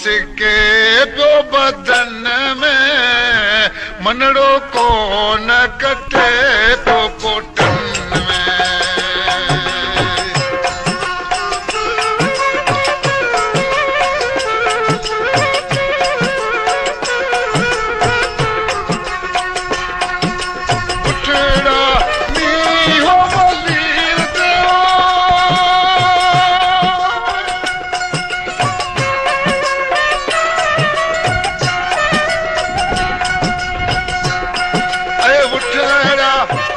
सिके दो बदन में मनड़ो को न कटे पियो 来来。